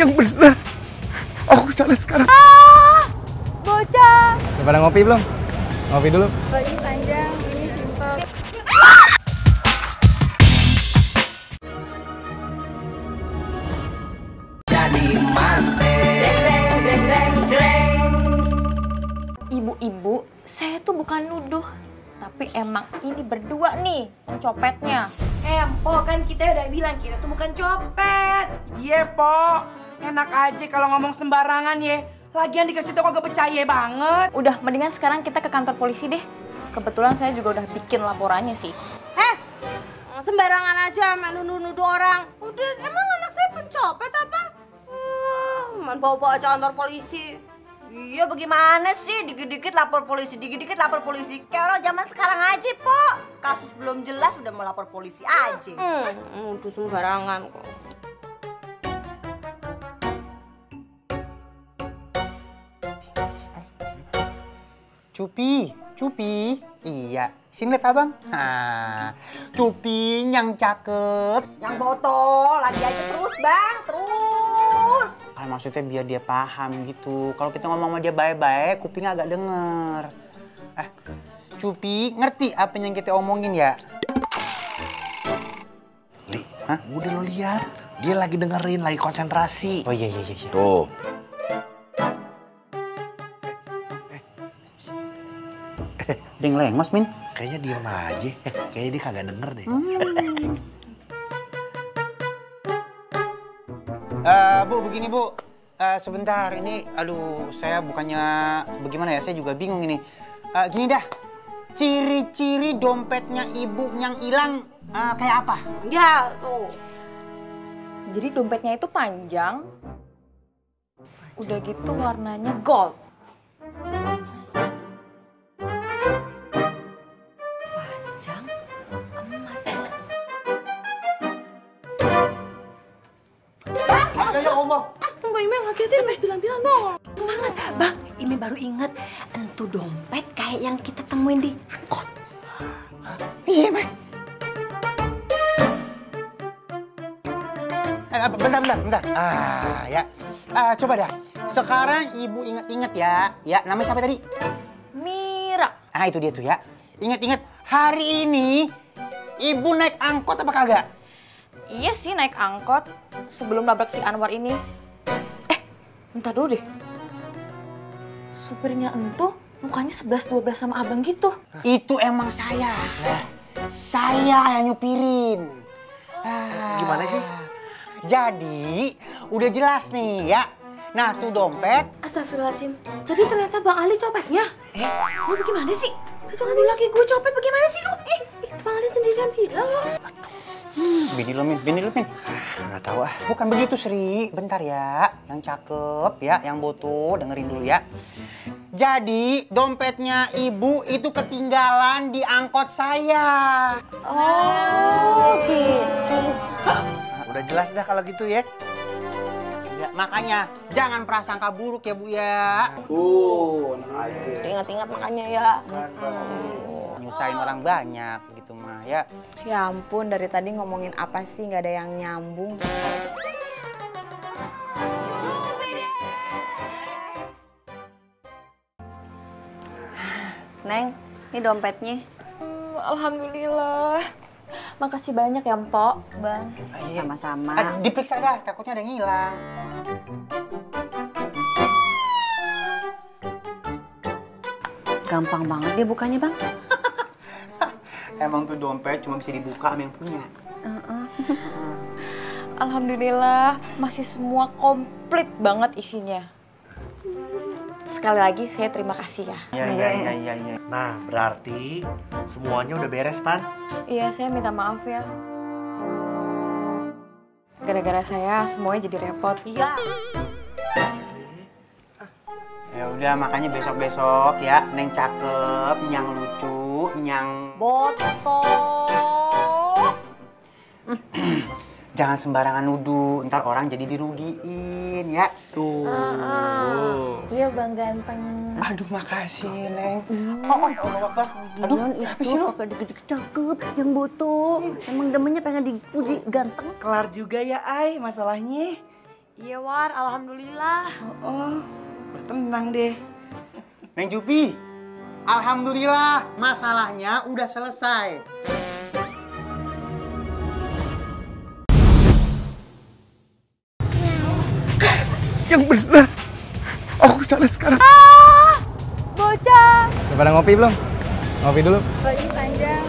yang benar. Aku salah sekarang. Bocah. Udah pada ngopi belum? Ngopi dulu. Ini panjang, ini simpel. Ibu-ibu, saya tuh bukan nuduh. Tapi emang ini berdua nih pencopetnya. Eh, Po, kan kita udah bilang kita tuh bukan copet. Iya, Po. Enak aja kalau ngomong sembarangan ya. Lagian dikasih tau kagak percaya banget. Udah, mendingan sekarang kita ke kantor polisi deh. Kebetulan saya juga udah bikin laporannya sih. Eh, sembarangan aja main nuduh-nuduh orang. Udah, emang anak saya pencopet apa? Hmm, main bawa-bawa aja kantor polisi. Iya bagaimana sih dikit-dikit lapor polisi, dikit-dikit lapor polisi. Kayak orang zaman sekarang aja, Po. Kasus belum jelas udah mau lapor polisi aja. Hmm, nuduh sembarangan kok. Cupi, Cupi. Iya, sini lihat abang. Nah, Cupi yang cakep. Yang botol, lagi aja terus, Bang. Terus. Ah, maksudnya biar dia paham gitu. Kalau kita ngomong sama dia baik-baik, kuping agak denger. Eh, Cupi, ngerti apa yang kita omongin ya? Li, Hah? udah lo lihat. Dia lagi dengerin, lagi konsentrasi. Oh iya, iya, iya. iya. Tuh. Dia ngelengos, Min. Kayaknya diem aja. Eh, kayaknya dia kagak denger deh. Eh, Bu, begini, Bu. Eh, sebentar, ini, aduh, saya bukannya bagaimana ya, saya juga bingung ini. Eh, gini dah, ciri-ciri dompetnya ibu yang hilang eh, kayak apa? Ya, tuh. Jadi dompetnya itu panjang. Udah gitu warnanya gold. Mbak Ime ngagetin, Mbak bilang-bilang dong. Bang, ini baru inget. Entu dompet kayak yang kita temuin di angkot. Iya, Mak. Eh, bentar, bentar, bentar. Ah, ya. Ah, coba dah. Sekarang ibu inget-inget ya. Ya, namanya siapa tadi? Mira. Ah, itu dia tuh ya. Ingat-ingat, hari ini ibu naik angkot apa kagak? Iya sih naik angkot sebelum nabrak si Anwar ini. Eh, bentar dulu deh. Supirnya entu mukanya 11-12 sama abang gitu. Itu emang saya. Saya yang nyupirin. Ah. Gimana sih? Jadi, udah jelas nih ya. Nah, tuh dompet. Astagfirullahaladzim. Jadi ternyata Bang Ali copetnya? Eh, lu bagaimana sih? Bang Ali laki gue copet bagaimana sih lu? Eh, eh, Bang Ali sendirian bilang lo. Bini lo, Min. Bini lo, Min. Nggak tahu ah. Bukan begitu, Sri. Bentar ya. Yang cakep ya, yang boto. Dengerin dulu ya. Jadi, dompetnya ibu itu ketinggalan di angkot saya. Oh, gitu. Udah jelas dah kalau gitu ya. Ya, makanya jangan prasangka buruk ya, Bu ya. Ingat-ingat makanya ya. Nyusahin orang banyak mah ya. Ya ampun, dari tadi ngomongin apa sih nggak ada yang nyambung. Neng, ini dompetnya. Hmm, Alhamdulillah. Makasih banyak ya, Mpok, Bang. Iya. Sama-sama. Ah, diperiksa dah, takutnya ada yang hilang. Gampang banget dia bukanya, Bang. Emang tuh dompet cuma bisa dibuka sama yang punya. Alhamdulillah, masih semua komplit banget isinya. Sekali lagi saya terima kasih ya. Iya, iya, iya, iya, iya. Nah, berarti semuanya udah beres, Pan. Iya, saya minta maaf ya. Gara-gara saya semuanya jadi repot. Iya. Ya udah makanya besok-besok ya, Neng cakep, nyang lucu, nyang Botol. jangan sembarangan nuduh, ntar orang jadi dirugiin ya. Tuh. Iya, Bang Ganteng. Aduh makasih Neng. Oh, oh, oh, apa? Aduh, apa sih lu? Dikit-dikit cakep, yang boto. Emang demennya pengen dipuji ganteng. Kelar juga ya, Ai, masalahnya. Iya War, alhamdulillah. Oh, tenang deh. Neng Jupi, alhamdulillah masalahnya udah selesai. Yang benar. Aku salah sekarang. Bocah. Udah pada ngopi belum? Ngopi dulu. Baju panjang,